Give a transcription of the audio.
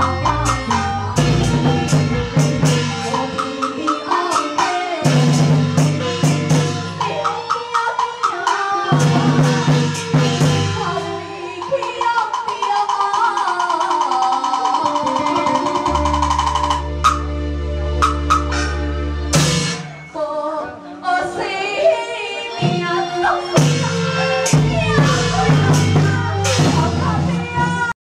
Oh,